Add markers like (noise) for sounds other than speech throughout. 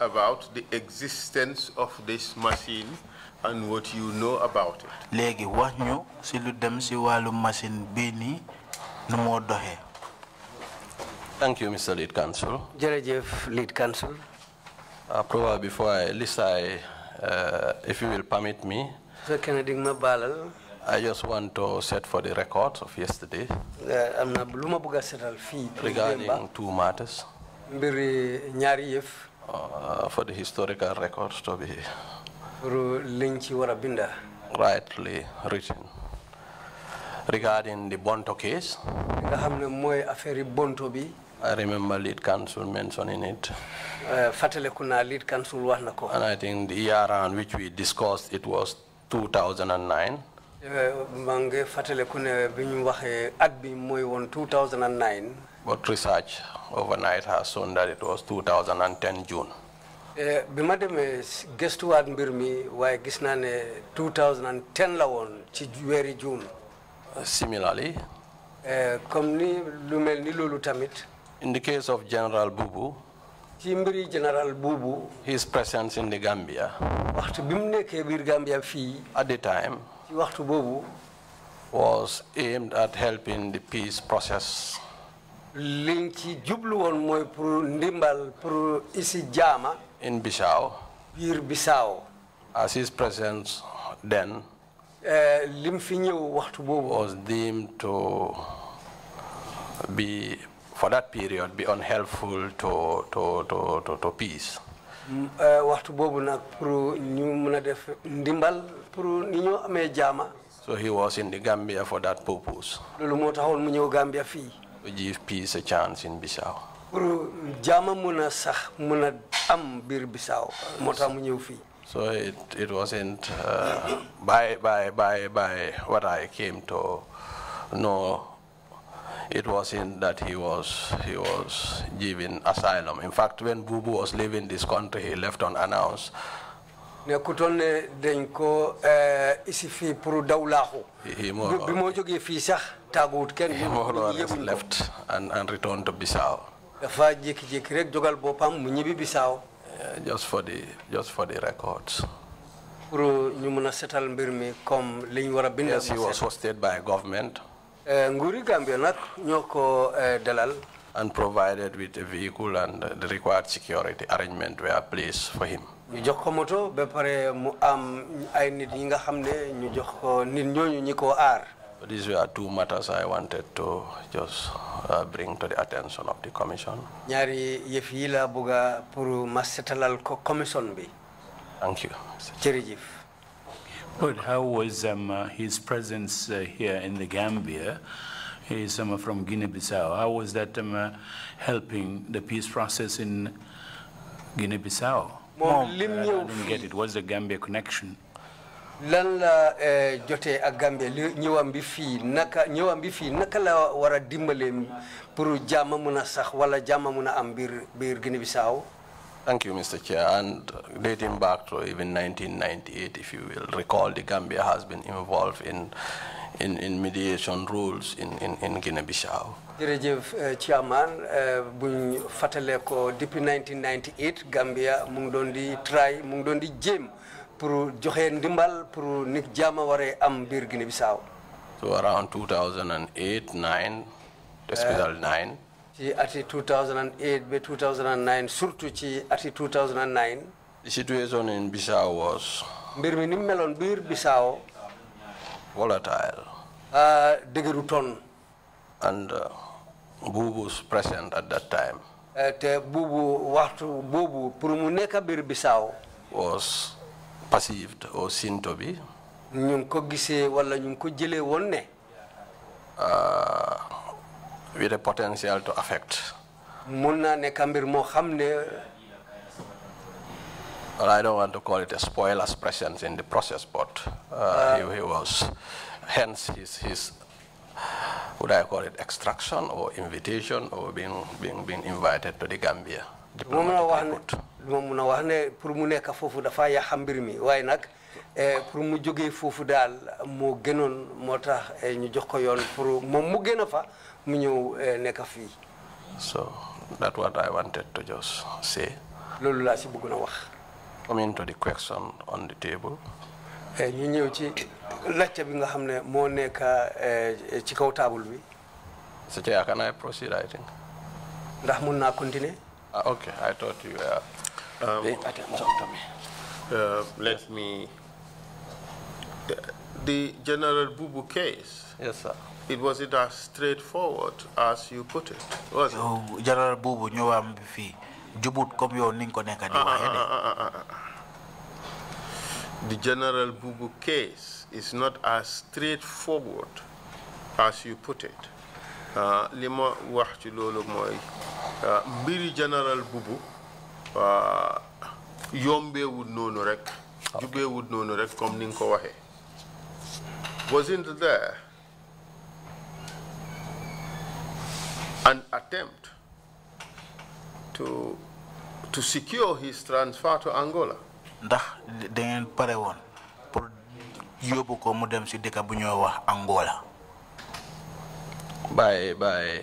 about the existence of this machine and what you know about it. léegi wax ñu si lu dem si wàllu machine bii nii nu moo doxee. Thank you, Mr. Lead Counsel. jërëjëf lead counsel. Uh, probably before I, at least I, uh, if you will permit me, su fekkee ne dig ma baalal I just want to set for the records of yesterday eh, am na lu ma bëgg a setal fii. regarding two matters mbiri ñaari yëf uh, for the historical records to be pour liñ ci war a binda. rightly written. Regarding the Bonto case, li nga xam ne mooy affaire yi bonto bi I remember lead counsel mentioning it, eh, fàttaleku lead counsel wax na and I think the year on which we discussed it was 2009. Eh, maa ngi fàttaleku ne bi ñu waxee at bi mooy woon 2009. But research overnight has shown that it was 2010 June. Eh, bi ma demee gëstuwaat mbir mi waaye gis naa ne 2010 la woon ci weeri juun. Similarly, Eh, comme ni lu mel ni loolu tamit in the case of General Bubu, ci mbiri général buubu his presence in the Gambia waxtu bi mu nekkee biir Gambia fii at the time ci waxtu boobu was aimed at helping the peace process liñ ci jublu woon mooy pour ndimbal pour isi jaama. In Bissau, biir Bissau. As his presence then Eh, lim fi ñëw waxtu boobu. was deemed to be, for that period, be unhelpful to, to, to, to, to peace. Mm, eh, waxtu boobu nag pour ñu mën a def ndimbal pour ni ñoo amee jaama. So he was in the Gambia for that purpose, loolu moo taxoon mu ñëw Gambia fii give peace a chance in Bissau. pour jaama mën a sax mën a am biir Bissau moo ñëw fii So it, it wasn't uh, by, by, by, by what I came to know, it wasn't that he was, he was given asylum. In fact, when Bubu was leaving this country, he left unannounced. Nekkutoon ne dañ ko eh, isi fii pour daw laaxu. Bi moo jógee fii sax tàgguwut kenn. He more or less yëguñ left and, and returned to Bissau, dafa jékki-jékki rek jogal boppam mu ñibbi Bissau. Uh, just, for the, just for the records. pour ñu mën a setal mbir mi comme liñ war a bind. Yes, he was hosted by government. Eh, nguuri Gambia nag ñoo ko eh, dalal. And provided with a vehicle and the required security arrangement were placed for him. Ñu jox ko moto ba pare mu am ay nit yi nga xam ne ñu jox ko nit ñooñu ñi ko aar These were two matters I wanted to just uh, bring to the attention of the commission. ñaari yëf yi la bëgga pour ma setalal ko commission bi Thank you. jërëjëf Good. How was um, uh, his presence uh, here in the Gambia? He's um, from Guinea-Bissau. How was that um, uh, helping the peace process in Guinea-Bissau? Moom lim I ñëw didn't get it. What's the Gambia connection? lan la eh, jotee ak Gambia li ñëwam bi fii naka ñëwam bi fii naka la war a dimbale pour jàmm mun a sax wala jàmm mun a am biir biir Guinée Bissau Thank you, Mr. Chair. And dating back to even 1998, if you will recall, the Gambia has been involved in, in, in mediation rules in, in, in Guinea-Bissau. Jërëjëf eh, Chairman eh, buñ fàttalee ko depuis 1998 Gambia mu ngi doon di try mu ngi doon di jéem pour joxe ndimbal pour nit jàmm waree am biir Guinée Bissau So around 2008, 9, especially 9, ci ati 2008 ba 2009 surtout ci ati 2009 the situation in Bissau was mbir mi ni mu meloon biir Bissau volatile. ah, dëgëru ton And uh, Bubu's present at that time te buubu waxtu boobu pour mu nekk biir Bissau was perceived or seen to be ñu ngi ko gisee wala ñu ngi ko jëlee woon ne uh, with a potential to affect. mun naa nekk mbir moo xam ne Well, I don't want to call it a spoiler's presence in the process, but uh, he, he was, hence his, his, would I call it extraction or invitation or being, being, being invited to the Gambia. lu ma mun a wax ne diplomatically put. lu ma mun a wax ne pour mu nekk foofu dafa yàq mbir mi waaye nag eh, pour mu jógee foofu daal moo gënoon moo tax eh, ñu jox ko yoon pour moom mu gën a fa mu ñëw eh, nekk fii So that's what I wanted to just say. loolu laa si bëgg na wax Coming to the question on the table, ñu ñëw ci lacca bi nga xam ne moo nekk eh, ci kaw taabul bi. Chair, can I proceed, I think? ndax mun naa continuer Ah, okay, I thought you were me. Uh, let me. The, General Bubu case, Yes, sir. it wasn't as straightforward as you put it, was it? yow général boobu ñëwaam bi fii jubut comme yow ni nga ko nekk di waxee de The General Bubu case is not as straightforward as you put it. Uh, li ma wax ci loolu mooy uh, mbiri General Bubu uh, yombeewut noonu rek jubeewut noonu rek comme ni nga ko waxee. Wasn't there an attempt to to secure his transfer to Angola? Ndax da ngeen pare woon pour yóbbu ko mu dem si dëkk bu ñoo wax Angola. By, by,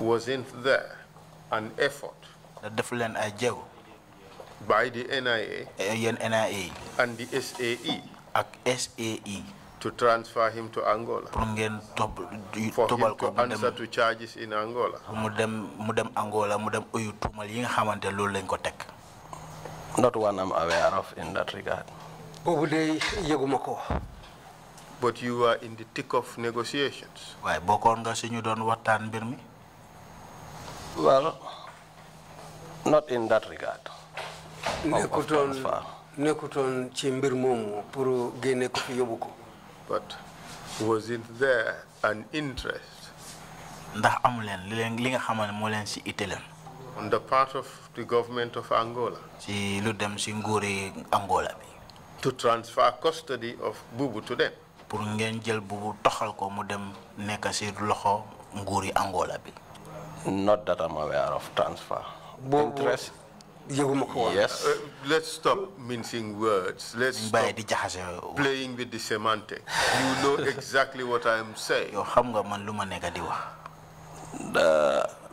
Wasn't there an effort? Da def leen ay jéego. By the NIA eh, yéen NIA and the SAE ak SAE to transfer him to Angola? Pour ngeen tob for him tobal ko to answer to charges in Angola? mu dem mu dem Angola mu dem uyu tuumal yi nga xamante loolu lañ ko teg not one I'm aware of in that regard. boobu de yëguma ko But you were in the thick of negotiations. waaye bokkoon you don't doon waxtaan mbir mi Well, not in that regard. of nekkutoon transfer. nekkutoon ci mbir moomu pour génne ko fi But wasn't there an interest ndax amu leen li leen li nga xamante moo leen si itte leen on the part of the government of Angola si lu dem si nguuri Angola bi to transfer custody of Bubu to them? pour ngeen jël bu toxal ko mu dem nekk si loxo nguuri Angola bi Not that I'm aware of transfer. boobu Interest? yëguma ko woon Yes. Uh, let's stop mincing words. Let's stop bàyyi di jaxase playing with the semantics. You know exactly what I'm saying. yow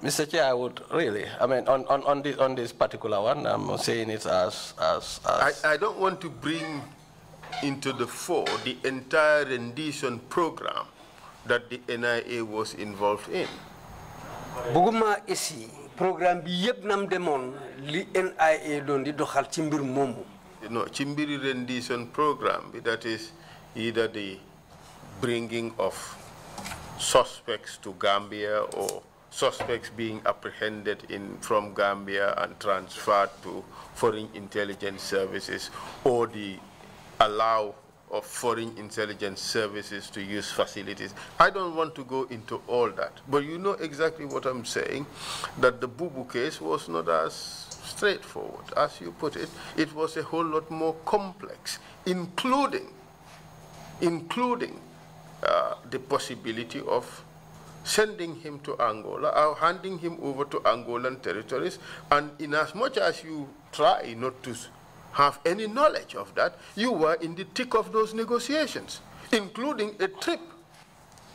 xam nga man lu ma nekk di wax Mr. Chair, I would really, I mean, on, on, on, this, on this particular one, I'm saying it as, as, as I, I don't want to bring into the fore the entire rendition program that the NIA was involved in. Buguma ici programme bi yëpp nam demoon li NIA doon di doxal ci mbir moomu You know, Chimbiri rendition program, that is either the bringing of suspects to Gambia or suspects being apprehended in, from Gambia and transferred to foreign intelligence services or the allow of foreign intelligence services to use facilities. I don't want to go into all that, but you know exactly what I'm saying, that the Bubu case was not as straightforward as you put it. It was a whole lot more complex, including, including uh, the possibility of sending him to Angola or handing him over to Angolan territories. And in as much as you try not to have any knowledge of that, you were in the thick of those negotiations, including a trip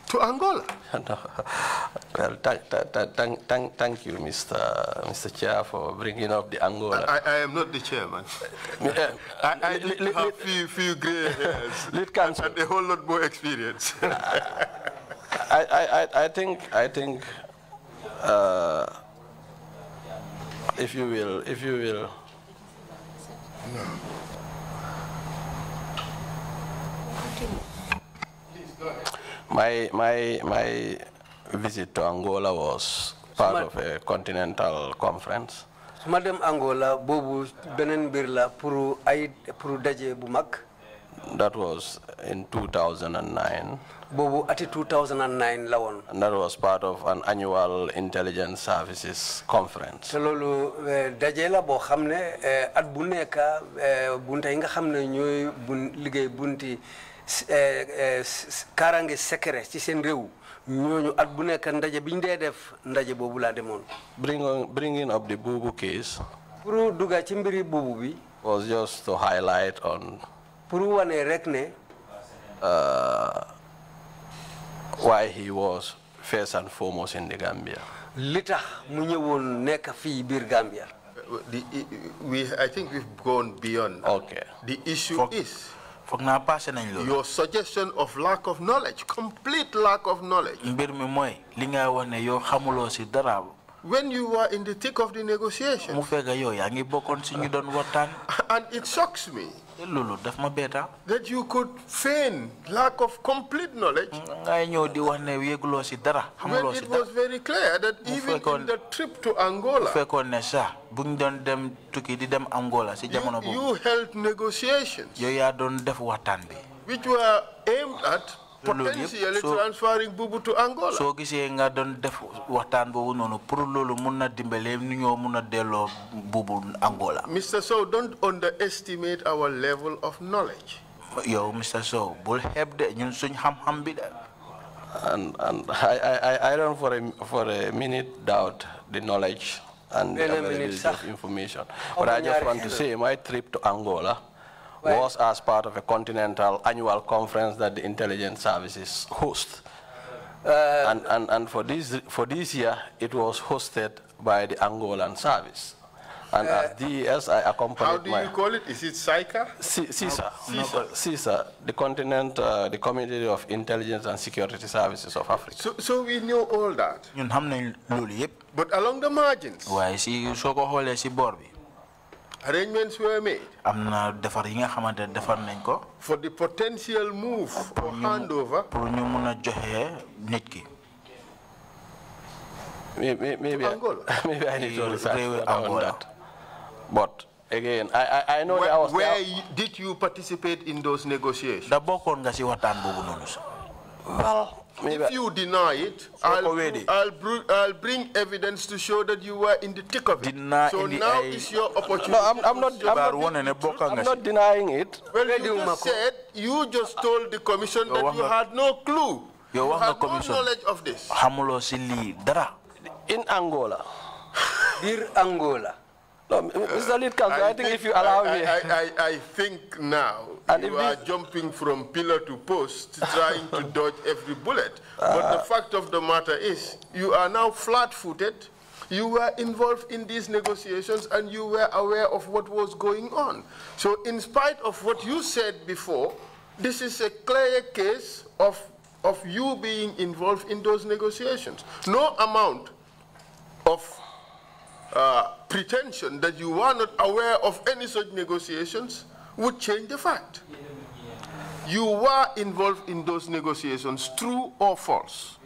to Angola. (laughs) well, thank, thank, thank, thank, you, Mr. Mr. Chair, for bringing up the Angola. I, I am not the chairman. Uh, I, I li- need li- to have few, few gray hairs counsel. and a whole lot more experience. (laughs) I, I, I, think, I think, uh, if you will, if you will, my, my, my visit to Angola was part of a continental conference. su ma Angola boobu beneen mbir la pour ay pour daje bu mag That was in 2009. boobu ati 2009 la woon And that was part of an annual intelligence services conference. te loolu eh, daje la boo xam eh, at bu nekk eh, bunta yi nga xam ne ñooy bun liggéey bunti s- secret ci seen réew ñooñu at bu nekk ndaje bi ñu dee def ndaje boobu laa demoon Bring bringing up the Bubu case pour dugga ci mbiri bi was just to highlight on pour wane rek uh, why he was first and foremost in the Gambia. li tax mu ñëwoon nekk fii biir Gambia the, we, I think we've gone beyond. Okay. The issue Fok- is foog naa passé your suggestion of lack of knowledge, complete lack of knowledge. mbir mi mooy li nga wax ne yow xamuloo si dara When you were in the thick of the mu negotiation, fekk yow yaa ngi bokkoon si ñu doon waxtaan (laughs) and it shocks me te loolu daf ma beeta that you could feign lack of complete knowledge. Mm, ngay ñëw di wax ne yëguloo si dara when xamuloo si it was very clear that even in the trip to bu Angola, fekkoon ne sax bu ñu doon dem tukki di dem Angola si jamono you, boobu. you held negotiations yow yaa doon def waxtaan bi. which were aimed at Loolu yëpp, potentially transferring Bubu to Angola. soo gisee nga doon def waxtaan boobu noonu pour loolu mun na dimbale nu ñoo mun a delloo buubu Angola Mr. So, don't underestimate our level of knowledge. yow Mr Sowe bul xeeb de ñun suñ xam-xam bi de And, and I, I, I- I don't for a, for a minute doubt the knowledge and the Wait a minute, availability of information. But I just want to say my trip to Angola Why? was as part of a continental annual conference that the intelligence services host. Uh, and, and, and for, this, for this year, it was hosted by the Angolan service. And as DES, I accompanied How do you call it? Is it SICA? C- CISSA, CISSA, the continent, uh, the Committee of Intelligence and Security Services of Africa. So, so we know all that. ñun xam nañ loolu yëpp But along the margins, waaye si soo ko xoolee si boor bi arrangements were made am na defar yi nga xamante ne defar nañ ko for the potential move or handover pour ñu mun a joxe nit ki May- may- Maybe, I- Angola. (laughs) maybe I need to You research agree with further on that. But again, I, I, I know Where, there was where there- you- did you participate in those negotiations? da bokkoon nga si waxtaan boobu noonu sax well, maybe If you deny it, I'll, already. I'll, br- I'll bring evidence to show that you were in the thick of it. Deny so now I- is your opportunity. no, I'm, I'm not. show- I'm not, wane ne bokk nga I'm not denying it. Well, you just said, you just told the commission Yow that you had no clue. Yow You wax nga had no commission. knowledge of this. xamuloo si dara In Angola, (laughs) Dear Angola. No, Mr. Lead Counsel, I, think, if you allow I, me, I, I, I think now And you are jumping from pillar to post, (laughs) trying to dodge every bullet. but the ah. fact of the matter is, you are now flat-footed. You were involved in these negotiations and you were aware of what was going on. So in spite of what you said before, this is a clear case of, of you being involved in those negotiations. No amount of uh, pretension that you were not aware of any such negotiations would change the fact. You were involved in those negotiations, true or false.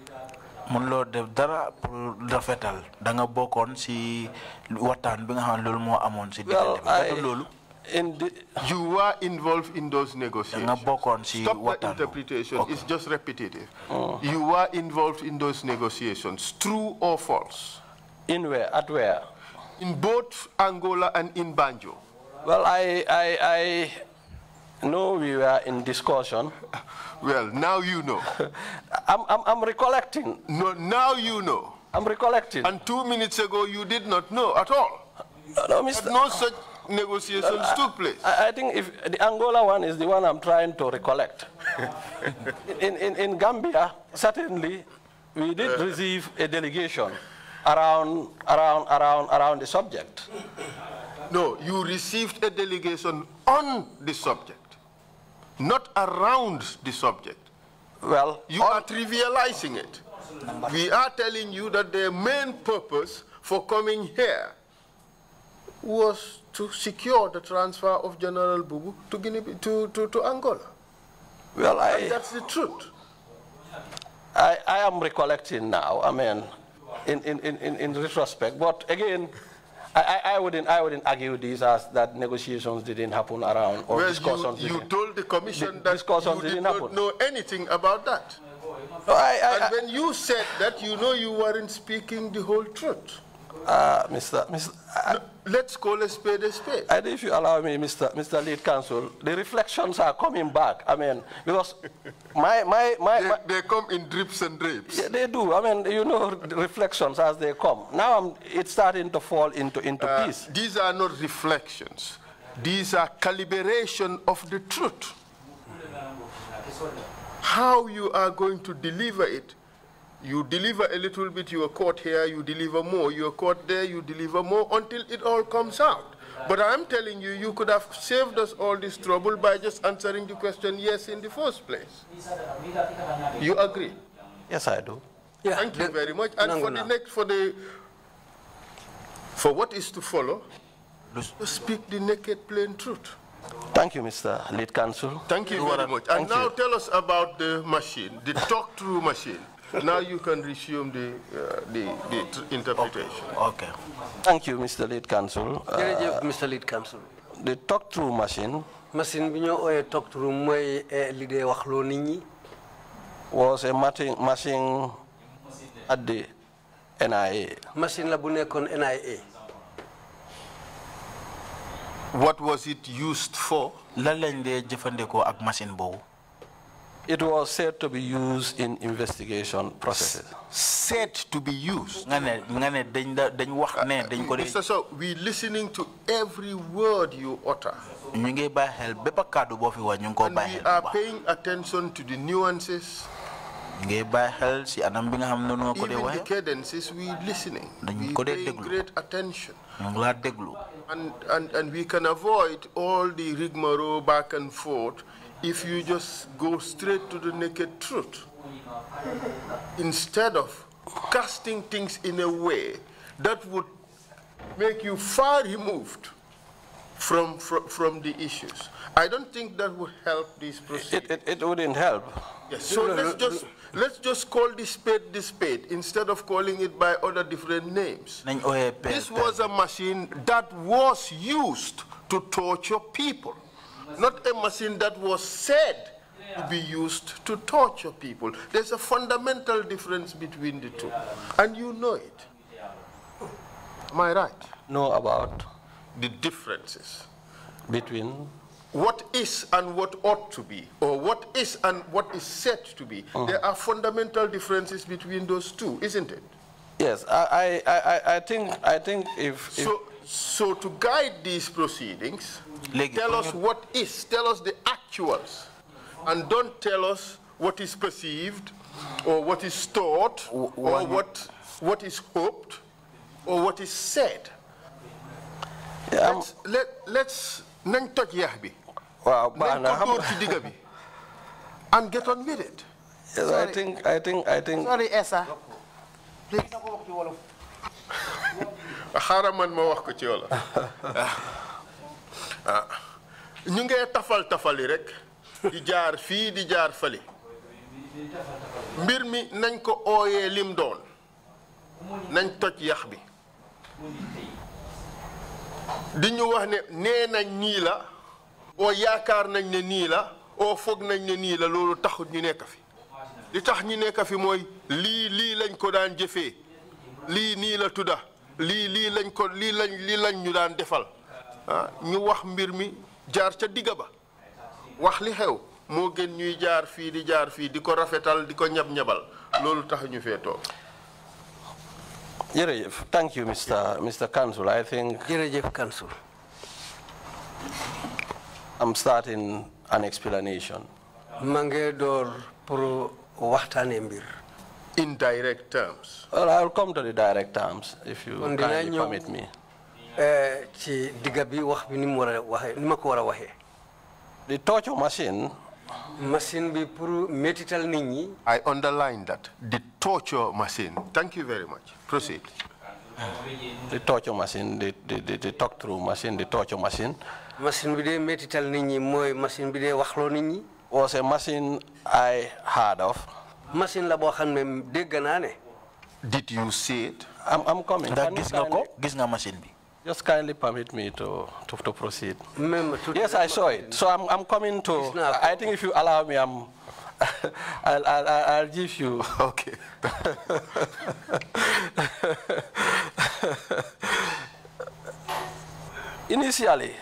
mun loo def dara pour rafetal da nga bokkoon si waxtaan bi nga xam ne loolu moo amoon si well, diggante bi ba I, loolu in the, You were involved in those da nga negotiations. bokkoon si Stop the interpretation, Okay. it's just repetitive. You were involved in those negotiations, true or false. in where, at where? In both Angola and in Banjul. Well, I, I, I know we were in discussion. (laughs) Well, now you know. (laughs) I'm, I'm, I'm recollecting. No, now you know. I'm recollecting. And two minutes ago, you did not know at all. no, no, Mr. no such negotiations uh, took place. I, I think if the Angola one is the one I'm trying to recollect. (laughs) in, in, in Gambia, certainly, we did uh. receive a delegation around, around, around, around the subject. No, you received a delegation on the subject, not around the subject. Well, You are trivializing it. We are telling you that the main purpose for coming here was to secure the transfer of General Bubu to, Guinea, to, to, to Angola. well, I, that's the truth. I, I am recollecting now, I mean, in, in, in, in- retrospect, but again, I, I, wouldn't, I wouldn't argue this as that negotiations didn't happen around or Well, discussions you, you told the commission that you did didn't not happen. know anything about that. No, I, I, And when you said that, you know you weren't speaking the whole truth. uh, Mr. Mr. No, Let's call a spade a spade. And if you allow me, Mr. Mr. Lead Counsel, the reflections are coming back. I mean, because my, my, my, They, my they come in drips and drapes. yeah, they do. I mean, you know, reflections as they come. Now I'm, it's starting to fall into, into Uh, piece. these are not reflections. These are calibration of the truth. How you are going to deliver it You deliver a little bit, you are caught here, you deliver more, you are caught there, you deliver more until it all comes out. But I'm telling you, you could have saved us all this trouble by just answering the question yes in the first place. You agree? Yes, I do. Yeah, Thank you very much. And for the next, for the, for what is to follow, speak the naked, plain truth. Thank you, Mr. Lead Counsel. Thank you very much. And Thank now you. tell us about the machine, the talk-through machine. Now you can resume the, uh, the, the interpretation. ok Thank you, Mr. Lead Counsel. Uh, jërëjëf Mr. Lead Counsel the talk-through machine machine bi ñoo ooyee talk through mooy eh, li dee waxloo nit ñi was a machine at the NIA. machine la bu nekkoon NIA What was it used for? lan lañ dee jëfandikoo ak machine boobu It was said to be used in investigation processes. Said to be used. nga ne nga ne dañ da dañ wax ne uh, dañ ko dee Mr. So, we listening to every word you utter. ñu ngi bàyyi xel bépp kàddu boo fi wax ñu ngi koo And we are paying attention to the nuances, ñu ngi bàyyi xel si anam bi nga xam ne noonu nga ko dee even the cadences, we listening. We ko paying great attention. ñu ngi laa déglu And, and, and we can avoid all the rigmarole back and forth if you just go straight to the naked truth. Instead of casting things in a way that would make you far removed from, from, from the issues. I don't think that would help these proceedings. It, it, it wouldn't help. Yes, so let's just, let's just call this spade the spade instead of calling it by other different names. nañ ooyee oh, pe This was a machine that was used to torture people, not a machine that was said to be used to torture people. There's a fundamental difference between the two, and you know it. Am I right? Know about The differences. between What is and what ought to be, or what is and what is said to be. Mm. There are fundamental differences between those two, isn't it? yes I, I, I, I think I think if, if So, so to guide these proceedings, tell us what is, tell us the actuals, and don't tell us what is perceived, or what is thought, or what, what is hoped, or what is said. Let's, let, let's, nañ toj yax bi, waaw baax nañ na xam ci digga bi, and get on with it. yes, I think I think I think Sorry, Essa. xaaral man ma wax ko ci wolof (laughs) ah. Ñu ngee tafal tafali rek di jaar fii di jaar fali mbir mi nañ ko ooyee lim doon. Nañ toj yax bi. Di ñu wax ne nee nañ nii la oo yaakaar nañ ne nii la oo foog nañ ne nii la loolu taxut ñu nekk fi. Li tax ñu nekk fi mooy lii lii lañ ko daan jëfee. Lii nii la tudda. Lii lii lañ ko lii lañ lii lañ ñu daan defal. Ah, ñu wax mbir mi jaar ca digga ba. Wax li xew. Moo gën ñuy jaar fii di jaar fii di ko rafetal di ko ñab-ñabal. Loolu tax ñu fee toog. Jërëjëf. Thank you Mr. Mr. Counsel I think jërëjëf Counsel I'm starting an explanation. Maa ngi door pour waxtaanee mbir. In direct terms. Well I'll come to the direct terms if you Kon kindly permit me Eh, ci digga bi wax bi ni mu war a waxee ni ma ko war a waxee. The torture machine machine bi pour métital nit ñi. I underline that. The torture machine. Thank you very much. Proceed. The torture machine the, the, the, the talk through machine the torture machine. Machine bi dee métital nit ñi mooy machine bi dee waxloo nit ñi. Was a machine I heard of. Machine la boo xam ne dégg naa ne. Did you see it? I'm, I'm coming. Ndax Can you gis nga ko? gis nga machine bi just kindly permit me to, to, to proceed même tuuti Yes, I saw it. So I'm, I'm coming to. I think if you allow me, I'm. (laughs) I'll, I'll, I'll give you. (laughs) okay (laughs) Initially,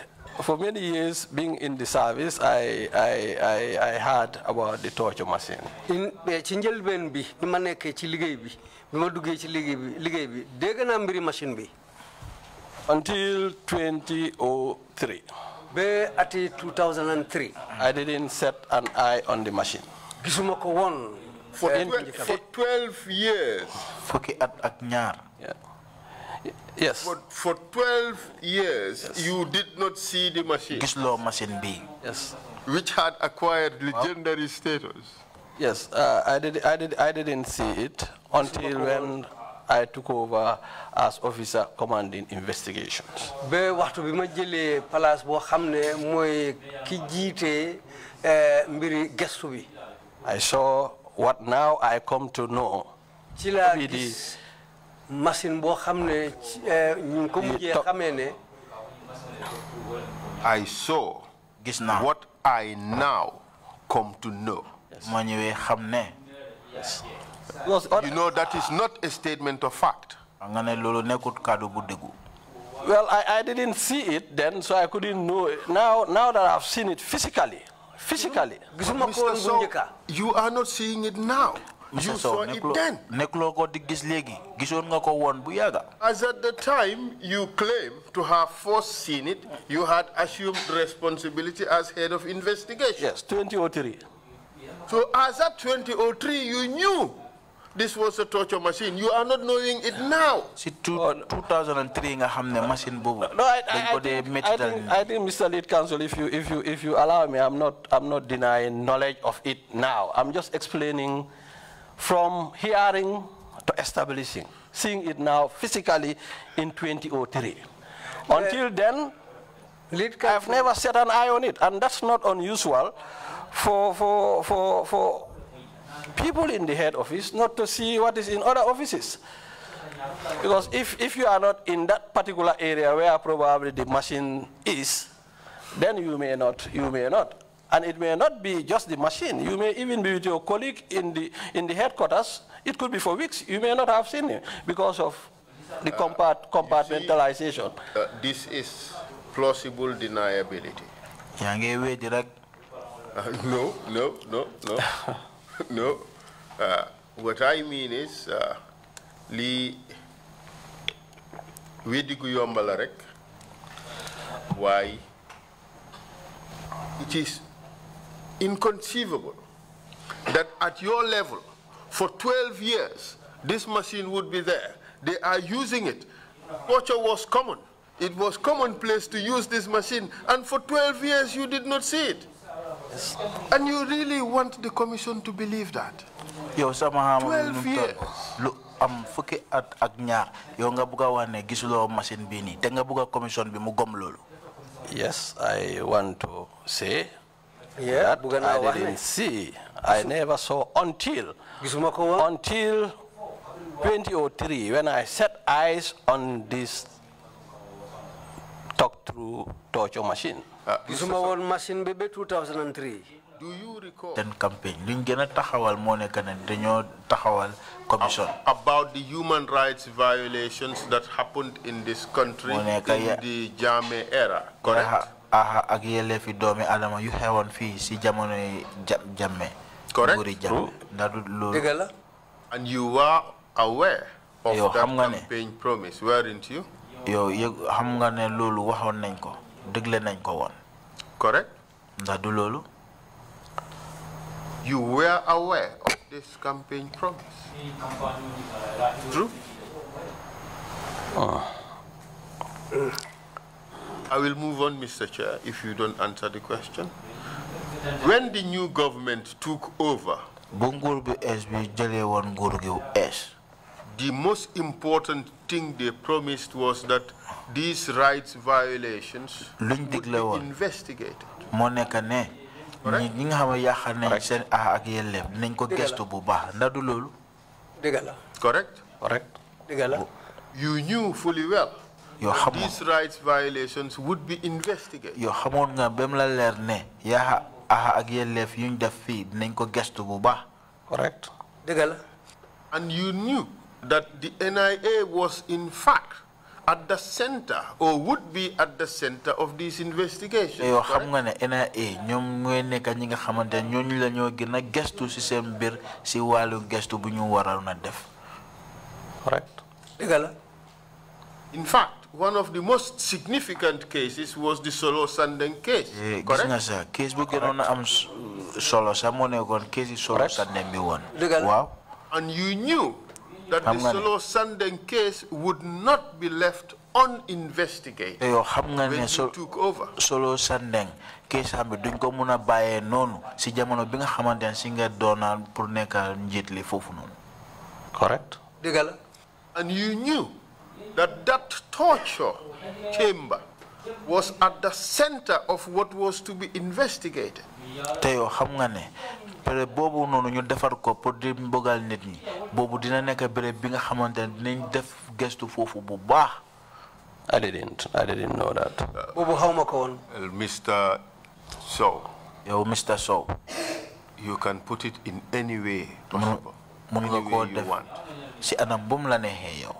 for many years being in the service, I, I, I, I heard about the torture machine. in eh, ci njëlbeen bi bi ma nekkee ci liggéey bi bi ma duggee ci liggéey bi liggéey bi dégg naa mbiri machine bi Until 2003, ba ati 2003 I didn't set an eye on the machine. gisuma ko woon For, Eh, twe- for 12 years, fukki at ak ñaar Yeah. Yes. for, for 12 years, you did not see the machine, gisuloo machine bi Yes. which had acquired legendary status. Yes, uh, I, did, I, did, I didn't see it until when I took over as officer commanding investigations. ba waxtu bi ma jëlee place boo xam ne mooy ki jiite eh, mbiri gestu bi I saw what now I come to know. ci laa gis machine boo xam ne eh, ñu ngi ko mujjee xamee ne I saw gis naa what I now come to know. ma ñëwee xam ne You know, that is not a statement of fact. xam nga ne loolu nekkut kàddu bu dëggu well, I, I didn't see it then, so I couldn't know. It. Now, now that I've seen it physically, physically, gisuma ko Mr. woon bu Sow, njëkka you are not seeing it now. You saw it then. nekkuloo ko di gis léegi gisoon nga ko woon bu yàgga As at the time you claim to have first seen it, you had assumed responsibility as head of investigation. yes, 2003. So as at 2003, you knew this was a torture machine. You are not knowing it now. si two 2003 nga xam ne machine boobu No, I, I, I, think, I, think, I think, Mr. Lead Counsel, if you, if, you, if you allow me, I'm not, I'm not denying knowledge of it now. I'm just explaining from hearing to establishing, seeing it now physically in 2003. Until then, lead I've never set an eye on it, and that's not unusual for, for, for, for people in the head office not to see what is in other offices. Because if, if you are not in that particular area where probably the machine is, then you may not, you may not. And it may not be just the machine. You may even be with your colleague in the, in the headquarters. It could be for weeks. You may not have seen him because of the compart, compartmentalization. Uh, this is plausible deniability. yaa ngi weddi rek Uh, no, no, no, no, (laughs) (laughs) no. Uh, what I mean is, uh, li weddigu yomba la rek. Waaye it is inconceivable that at your level for 12 years this machine would be there. They are using it. Torture was common. It was commonplace to use this machine and for 12 years you did not see it and you really want the commission to believe that? Yow sama xam 12 nu mu toll years. lu am fukki at ak ñaar yow nga bugg a wax ne gisuloo machine bii nii te nga bugg a commission bi mu gom loolu Yes, I want to say yeah that bugga I didn't see, I never saw until, gisuma ko woon until 2003 when I set eyes on this talk-through torture machine. Gisuma woon machine bi ba 2003 do you recall ten campagne luñ gën a taxawal moo nekk ne dañoo taxawal commission. About the human rights violations that happened in this country Mo nekk in ya- the Jammeh era, aha correct? aha ak yelleefi doomi adama yu xewoon fii si jamonoy ja jamme Correct. nguuri jamme ndax du loolu dëgg la. And you were aware of Yo, that xam nga ne- campaign promise, weren't you? yow yëg xam nga ne loolu waxoon nañ ko dégle nañ ko woon Correct? ndax du loolu You were aware of this campaign promise. True? Ah. I will move on, Mr. Chair, if you don't answer the question. When the new government took over, bu nguur bi ees bi jëlee woon nguur gi ees the most important thing they promised was that these rights violations would be investigated. moo nekk ne ñi ñi nga xam ne yàqal nañ seen ah ak yelleef nañ ko gestu bu baax ndax du loolu dëgg la Correct? Correct? dëgg la You knew fully well Yo, that these rights violations would be investigated. yow xamoon nga ba mu la leer ne yaa ah ak yelleef yuñ def fii dinañ ko gestu bu baax Correct? dëgg la And you knew that the NIA was in fact at the center or would be at the center of these investigations. te yow xam correct? nga ne NIA ñoom ñooy nekk ñi nga xamante ne ñooñu la ñoo gën a gestu si seen mbir si wàllu gestu bu ñu waroon a def Correct? dëgg la In fact, one of the most significant cases was the Solo Sandeng case, Eh, gis correct? nga sa case bu gënoon a am solo sa moo nekkoon case yi solo sa dem bi woon Dëggal. waaw And you knew that the Xam nga ne- Solo Sandeng case would not be left uninvestigated te yow xam nga when ne you took over. solo sandeng case am bi duñ ko mun a bàyyee noonu si jamono bi nga xamante ne si nga doonaan pour nekk njiit li foofu noonu Correct? dëgg And you knew that that torture chamber was at the center of what was to be investigated. Te yow xam nga ne béréb boobu noonu ñu defar ko pour di mbogal nit ñi boobu dina nekk béréb bi nga xamante ne dinañ def gestu foofu bu baax I didn't. I didn't know that. boobu xaw ma ko woon Mr. Sowe, yow Mr Sowe you can put it in any way possible, mun nga any koo way you def want. si anam bu mu la neexee yow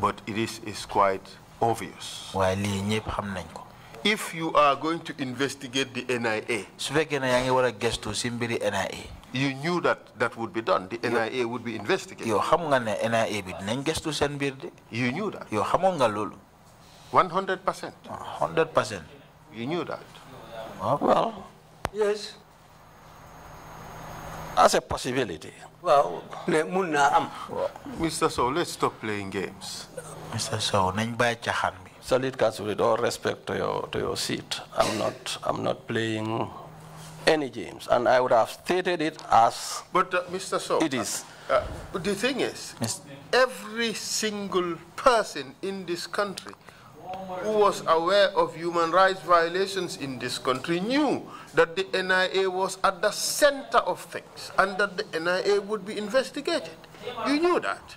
But it is, is quite obvious. waaye lii ñëpp xam nañ ko If you are going to investigate the NIA, su fekkee ne yaa ngi war a gestu NIA you knew that that would be done. The NIA would be investigated. yow xam nga ne NIA bi dinañ gestu seen You knew that. yow xamoon nga loolu 100%. 100 ah, percent You knew that. Ah, well, yes as a possibility. Well, ne mun am Mr. Sowe, let's stop playing games. Mr Sowe nañ bàyyi caaxaan bi Salid Council, with all respect to your, to your seat, I'm not, I'm not playing any games. And I would have stated it as But, uh, Mr. Sowe, it is. Uh, but the thing is, Yes. every single person in this country who was aware of human rights violations in this country knew that the NIA was at the center of things and that the NIA would be investigated. You knew that.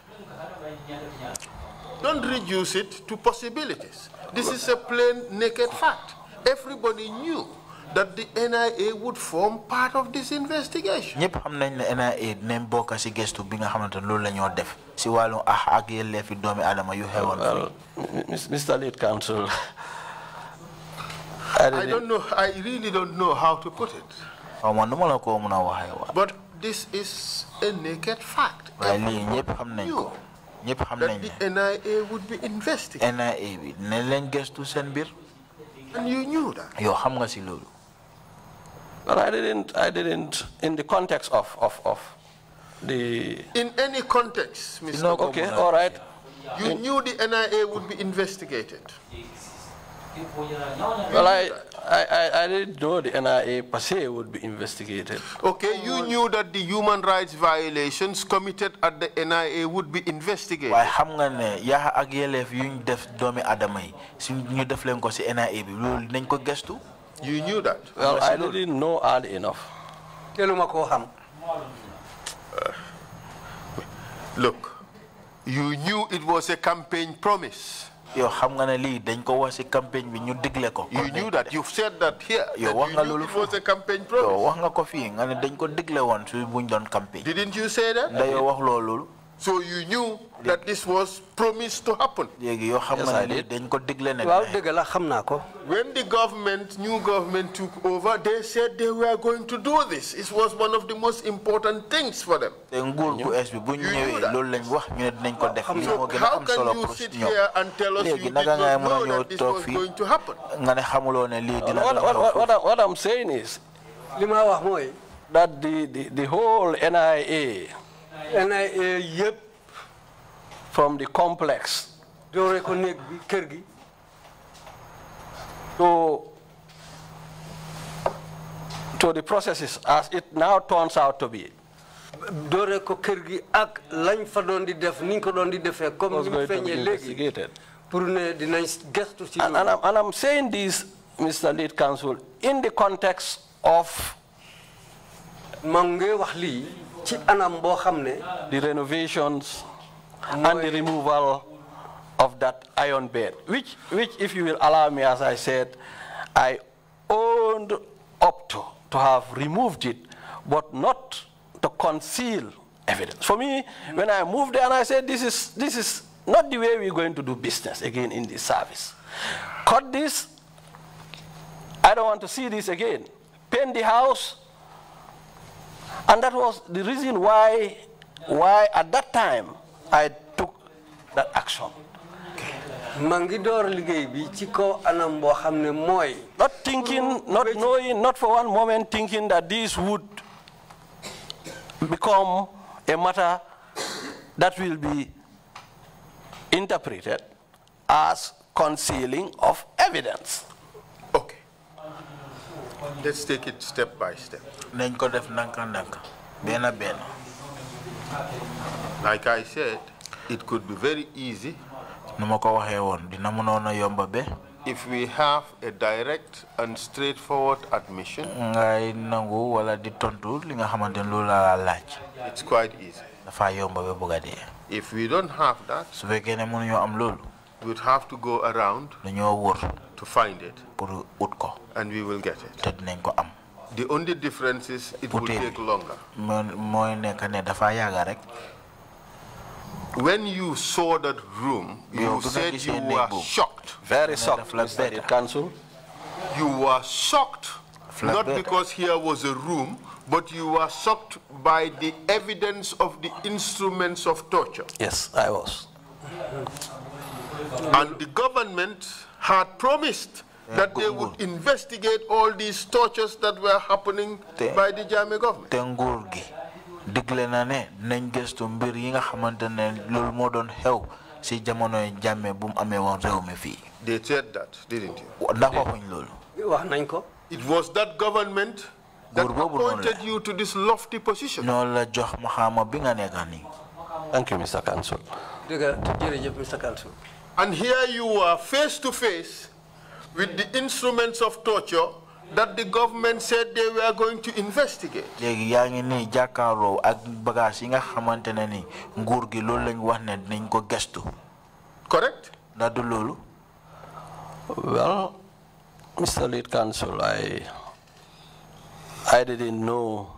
Don't reduce it to possibilities. This is a plain, naked fact. Everybody knew that the NIA would form part of this investigation. ñëpp xam nañ ne NIA dinañ bokk si gestu bi nga xamante ne loolu la ñoo def si wàllu ah ak yelleefi doomi aadama yu xewoon Well, M- M- Mr. Lead Counsel, (laughs) I I don't know, I really don't know how to put it. waaw man duma la ko mun a waxee But this is a naked fact. waaye lii Everyone ñëpp xam nañ knew ko ñëpp xam That nañ the NIA would be investigated. NIA bi dinañ leen gestu seen mbir And you knew that. yow xam nga si loolu well, I didn't, I didn't, in the context of, of, of the, In any context, Mr. know, Go, okay, all right. you knew the NIA would be investigated. Well, I, I, I, I didn't know the NIA per se would be investigated. Okay, you knew that the human rights violations committed at the NIA would be investigated. waaye xam nga ne yaa ak yelleef yuñ def doomi aadama yi si ñu def leen ko si NIA bi loolu dinañ ko gestu You knew that. Well, I didn't know early enough. teeluma koo xam uh, Look, you knew it was a campaign promise. Yow xam nga ne lii dañ ko wax si campagne bi ñu digle ko You knew that. You've said that here. Yo, wax you nga loolu it was a campaign yow wax nga ko fii nga ne dañ ko digle woon su buñ doon campagne Didn't you say that? yow wax loolu So you knew that this was promised to happen. léegi yow xam Yes, nga I ne did. dañ ko digle ne waaw dëgg la xam naa ko When the government, new government took over, they said they were going to do this. It was one of the most important things for them. te nguur gu es bi buñ You knew ñëwee that. loolu lañ wax ñu ne dinañ ko def lii So moo gën a how am can solo you pour sit ñoom here and tell us you léegi did naka ngay not mën a know ñëw that this toog was fii going to happen? nga ne xamuloo ne lii dina What, doon what, what, what, I- what I'm saying is li ma wax mooy that the, the, the whole NIA NIA yëpp from the complex. Doore ko néeg bi kër gi. To, to the processes as it now turns out to be. Doore ko kër gi ak lañ fa doon di def ni ñu ko doon di defee comme ni mu going to be feeñee léegi pour ne dinañ gestu ci And, I'm, and I'm saying this, Mr. Lead Counsel, in the context of ma ngi wax lii ci anam boo xam ne the renovations and the removal of that iron bed, which, which, if you will allow me, as I said, I owned up to, to have removed it, but not to conceal evidence. For me, when I moved there and I said, this is, this is not the way we're going to do business again in this service. Cut this, I don't want to see this again. Paint the house, and that was the reason why, why at that time I took that action. ma ngi door liggéey bi ci kaw anam boo xam ne mooy Not thinking, not knowing, not for one moment thinking that this would become a matter that will be interpreted as concealing of evidence. Let's take it step by step. nañ ko def ndànka ndànka benn benn Like I said, it could be very easy nu ma ko waxee woon dina mënoon a yomba be if we have a direct and straightforward admission. ngay nangu wala di tontu li nga xamante ne loolu la laaj It's quite easy. dafa yomba ba bëgg a dee If we don't have that, su fekkee ne mënuñoo am loolu we'd have to go around dañoo wër to find it, pour ut ko and we will get it. te dinañ ko am The only difference is it will take longer. mooy nekk ne dafa yàgga rek When you saw that room, you said you were shocked. Very shocked, soft, the Mr. better. Lead Counsel. You were shocked, not because here was a room, but you were shocked by the evidence of the instruments of torture. Yes, I was. And the government had promised that they would investigate all these tortures that were happening by the Jammeh government. te nguur gi digle na ne nañ gëstu mbir yi nga xamante ne loolu moo doon xew si jamonoy jàmme bu mu amee woon réew mi fii They said that, didn't you? ndax waxuñ loolu wax nañ ko It was that government that Nguur boobu noonu la. appointed you to this lofty position. ñoo la jox maxaama bi nga nekka nii Thank you, Mr. Counsel. dëgg la jërëjëf Mr. Counsel And here you are face to face with the instruments of torture that the government said they were going to investigate. léegi yaa ngi nii jàkkaarloo ak bagage yi nga xamante ne ni nguur gi loolu lañ wax ne dinañ ko gëstu Correct? ndax du loolu Well, Mr. Lead Counsel, I, I didn't know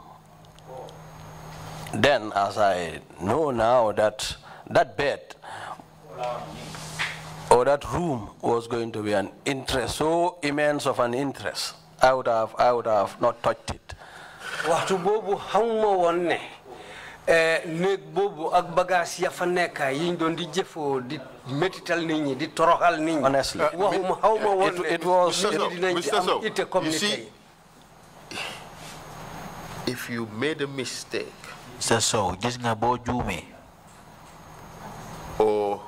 then, as I know now, that that bed or that room was going to be an interest, so immense of an interest. I would have, I would have not touched it. waxtu boobu xamuma woon ne eh, néeg boobu ak bagage ya fa nekk yiñ doon di jëfoo di métital nit ñi di toroxal nit ñi Honestly. waxuma xawma woon It- ne it was- nit ñi dinañ ci Mr. am Sowe, comme you ni see, tey If you made a mistake sa sow gis nga boo juumee or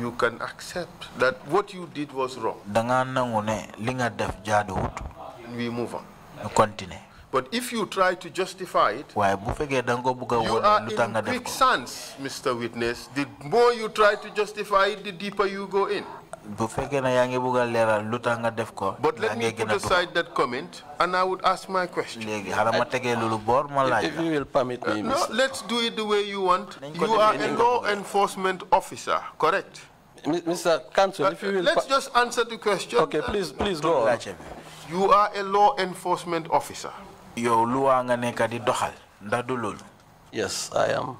you can accept that what you did was wrong, danga nangu ne li def jaaduwut we move on. ñu continuer But if you try to justify it, waaye bu fekkee da nga ko bëgg a you are lu tax nga in ko quicksands, Mr. Witness. The more you try to justify it, the deeper you go in. Bu fekkee ne yaa ngi bëgg a leeral lu tax nga def ko But let me ngi put gën a dugg aside that comment and I would ask my question. léegi xaaral ma tegee loolu boor ma laaj If you will permit me, No, let's do it the way you want. You are a law enforcement officer, correct? Mr. Counsel, if you will. Uh, let's just answer the question. Okay, please, please go on. You are a law enforcement officer. yow lu waa nga nekk di doxal ndax du loolu Yes, I am.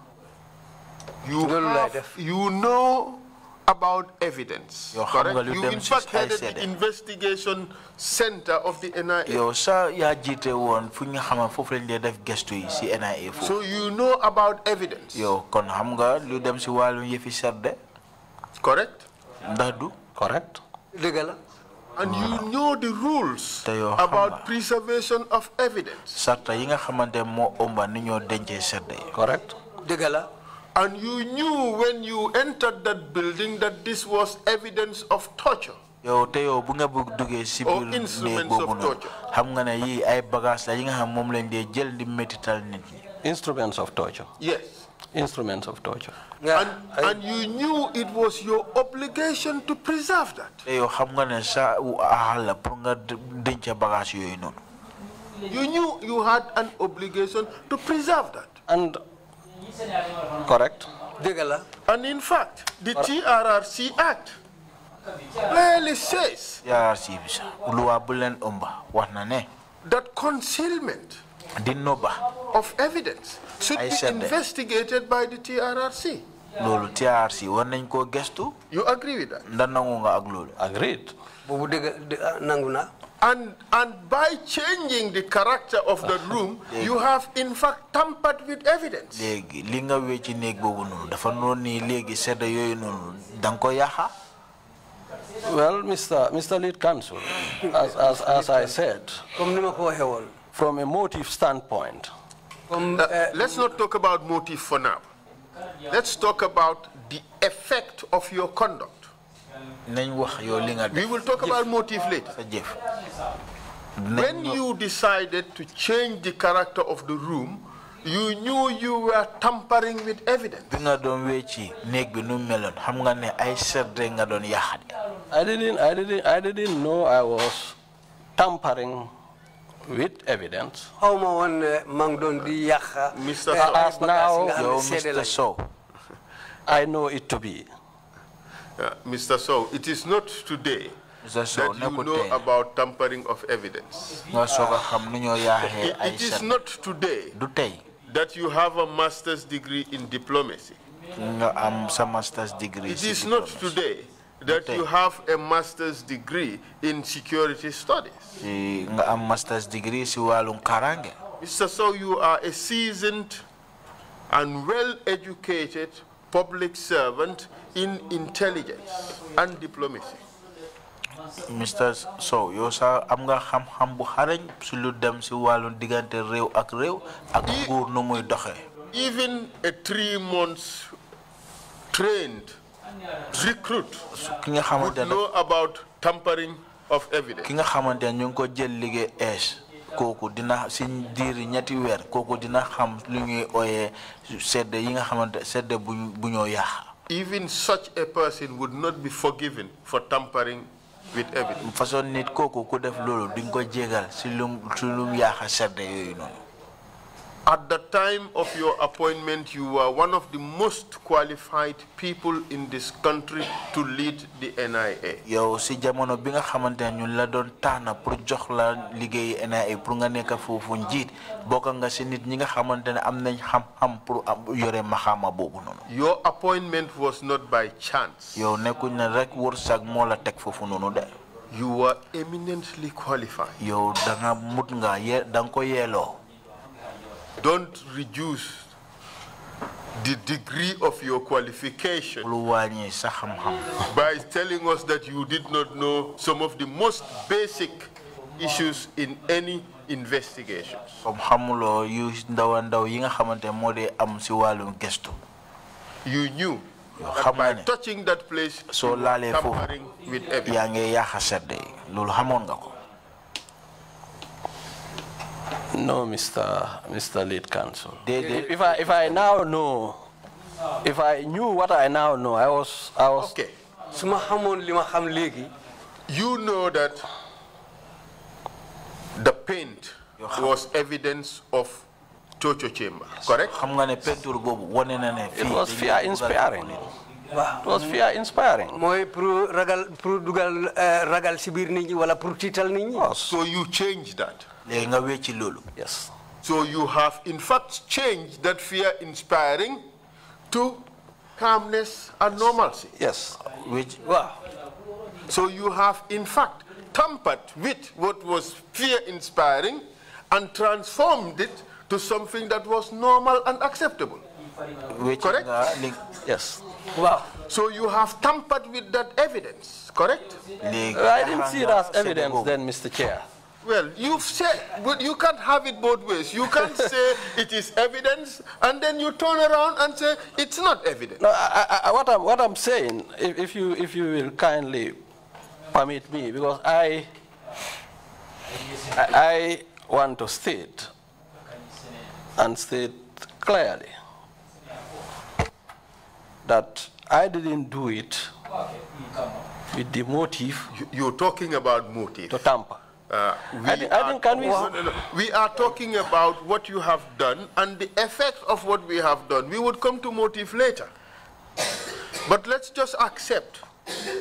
You, have, you know about evidence, Yow correct? You in fact ay headed seede. the investigation center of the NIA. yow sa yaa jiite woon fu ñu xama foofu lañ dee def gestu yi si NIA foofu So you know about evidence, yow kon xam nga lu dem si wàllu yëfi sedde correct? ndax du Correct? dëgg la And you know the rules Te yow xam about preservation of evidence. sarta yi nga xamante moo ëmba ni ñoo dencee sedde Correct? dëgg la And you knew when you entered that building that this was evidence of torture. yow te yow bu nga bëgg duggee si Or biir néeg instruments boobu of noonu torture. xam nga ne yii ay bagage la yi nga xam moom lañ dee jël di métital nit ñi Instruments of torture. Yes. Instruments of torture. nga And, and you knew it was your obligation to preserve that. te yow xam nga ne sa aaxal la pour nga denc bagage yooyu noonu You knew you had an obligation to preserve that. And correct? dëgg la And in fact, the TRRC Act clearly says yaa si bi sax luwaa bu leen ëmba wax na ne that concealment of evidence should be investigated by the TRRC. loolu TRC war nañ koo gestu? You agree with that? ndax nangu nga ak loolu. Agreed. boobu dëgg nangu na And, and by changing the character of the room, you have in fact tampered with evidence. léegi li nga wécc ci néeg boobu noonu dafa noonu nii léegi sedda yooyu noonu danga ko yàqa Well, Mr. Mr. Lead Counsel, as, as, as I said, comme ni ko waxee woon from a motive standpoint, comme Uh, let's not talk about motive for now. Let's talk about the effect of your conduct. We will talk about motive later. When you decided to change the character of the room, you knew you were tampering with evidence. bi nga doon wecci néeg bi nu mu meloon xam nga ne ay serde nga doon yaxat I didn't, I didn't, I didn't know I was tampering with evidence. xaw ma woon ne maa ngi doon di yàq Mr. Eh, Sowe. ay As now, yi nga xam yow ne seede Mr lañ. Sowe I know it to be. Uh, Mr. Sowe, it is not today that you know about tampering of evidence. nga soog a xam nu ñoo yaaxee It- it is not today that you have a master's degree in diplomacy. nga am sa master's degree It is not today that you have a master's degree in security studies. am master's degree Mr. Sowe, you are a seasoned and well-educated public servant in intelligence and diplomacy. Mr Sowe yow sa am nga xam-xam bu xarañ si lu dem si wàllum diggante réew ak réew ak nguur nu muy doxee Even a three months trained recruit would know about tampering of evidence. ki nga xamante ne ñu ngi ko jël liggéey ees kooku dina si diiri ñetti weer kooku dina xam lu ñuy ooyee sedd yi nga xamante sedd bu bu ñoo Even such a person would not be forgiven for tampering with evidence. nit def ko jégal lum At the time of your appointment, you were one of the most qualified people in this country to lead the NIA. yow si jamono bi nga xamante ne ñun la doon tànn pour jox la liggéey NIA pour nga nekk foofu njiit bokk nga si nit ñi nga xamante ne am nañ xam-xam pour am yore maxaama boobu noonu Your appointment was not by chance. yow nekkuñ ne rek wërsëg moo la teg foofu noonu de You were eminently qualified. yow da nga mut nga ye da nga ko yeeloo Don't reduce the degree of your qualification lu wàññi sa xam-xam by telling us that you did not know some of the most basic issues in any investigations. comme xamuloo yu ndaw a ndaw yi nga xamante ne moo dee am si wàllum gestu You knew Yo, that xam by touching that place, soo you were tampering with evidence. yaa ngi yaaxa sedd yi loolu xamoon nga ko No, Mr. Mr. Lead Counsel. déedéet If I, if I now know, if I knew what I now know, I was, I was Okay. su ma xamoon li ma xam léegi You know that the paint was evidence of torture chamber, correct? xam nga ne peinture boobu wane na ne it was fear inspiring. waaw It was fear inspiring. mooy pour ragal pour dugal eh, ragal si biir nit ñi wala pour tiital nit ñi So you changed that. Léegi nga wecci loolu Yes. So you have in fact changed that fear inspiring to calmness and normalcy. Yes. Which wow. So you have in fact tampered with what was fear inspiring and transformed it to something that was normal and acceptable. wecci Correct? nga Yes. Wow. So you have tampered with that evidence, correct? léegi I didn't see it as evidence then, Mr. Chair. Well, you've said, but you can't have it both ways. You can't (laughs) say it is evidence and then you turn around and say it's not evidence. No, I, I, I, what, I'm, what I'm saying, if, if, you, if you will kindly permit me, because I, I, I want to state and state clearly that I didn't do it with the motive You- You're talking about motive. to tamper. Uh, we, I think- I think can we- No, no, no. we are talking about what you have done and the effects of what we have done. We would come to motive later. But let's just accept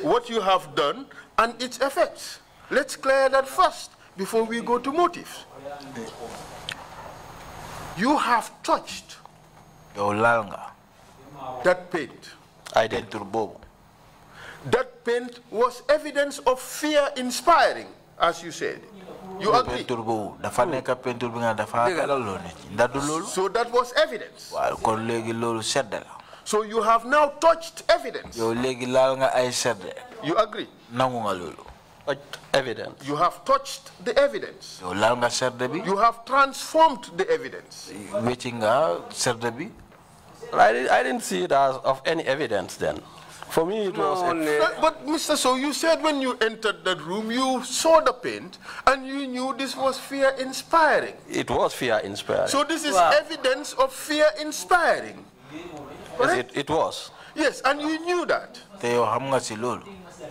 what you have done and its effects. Let's clear that first before we go to motives. You have touched yow laal that paint. I did. peinture boobu That paint was evidence of fear inspiring, as you said. You agree? peinture boobu dafa nekk peinture bi nga dafa Dëgg nit ñi ndax loolu So that was evidence. waaw kon léegi loolu sedd la So you have now touched evidence. yow léegi laal nga ay sedde You agree? nangu nga loolu evidence. You have touched the evidence. yow laal nga sedde bi You have transformed the evidence. wecci nga I, I didn't see it as of any evidence then. For me, it was. a- But, but Mr. Sowe, you said when you entered that room, you saw the paint and you knew this was fear inspiring. it was fear inspiring. So this is Wow. evidence of fear inspiring. yes, it, it was. Yes, and you knew that. te yow xam nga si loolu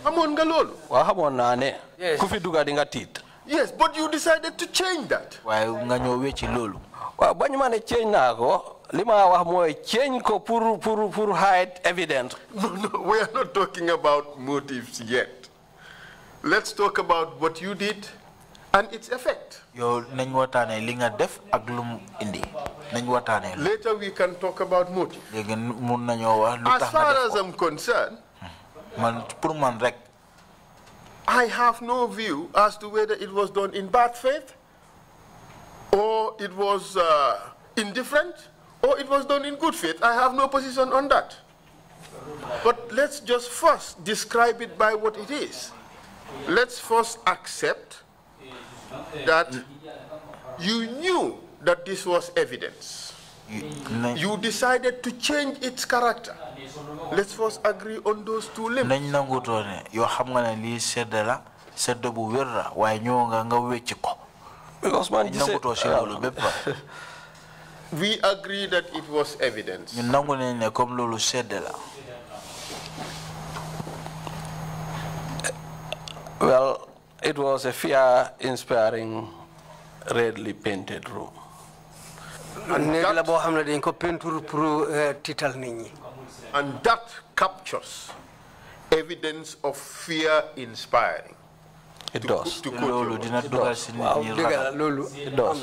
Amon galolo. Wa xamoon naa. Yes. ku fi dugga di nga tiit. Yes, but you decided to change that. waaye nga ñëw wecci loolu waaw bañ ne change naa ko li ma wax mooy change ko pour pour pour hide evidence. (laughs) No, no, we are not talking about motives yet. Let's talk about what you did and its effect. yow nañ waxtaanee li nga def ak lu mu indi nañ waxtaanee. Later we can talk about motive. léegi mun nañoo wax lu As tax nga far as I'm concerned, man pour man rek I have no view as to whether it was done in bad faith, or it was uh, indifferent, or it was done in good faith. I have no position on that. But let's just first describe it by what it is. Let's first accept that you knew that this was evidence. You decided to change its character. Let's first agree on those two limits. nañ nangutoo ne yow xam nga ne lii sedd la sedd bu wér la waaye ñëw nga nga wecci ko because man nañ gisee (laughs) nangutoo si loolu bépp We agree that it was evidence. ñu nangu nañ ne comme loolu sedd la well it was a fear inspiring redly painted room. néeg la boo xam ne dañ ko peinture pour eh, tiital nit ñi And that captures evidence of fear inspiring. It does. to quote loolu you. dina dugal si nit waaw ñi ragal loolu does.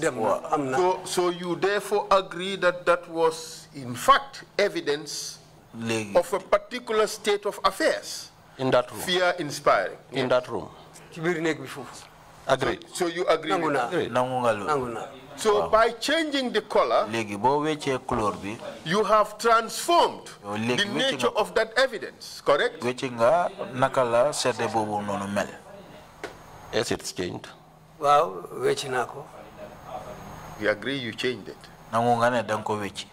dem na am na So, so you therefore agree that that was in fact evidence léegi of a particular state of affairs, In that room. fear inspiring. In that room. ci biir néeg bi foofu Agreed. So you agree nangu with naa that? nangu nga loolu nangu naa So by changing the color, léegi boo weccee couleur bi you have transformed the nature of that evidence, correct? Yes, it's changed. Wow, wecci naa ko We agree you changed it. nangu nga ne danga ko wecci